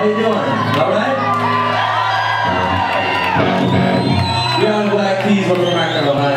How you doing? All right? We are the Black Keys. Welcome back to Ohio.